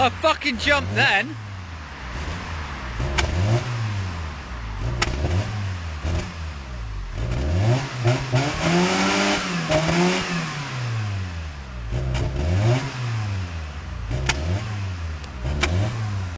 I fucking jumped then.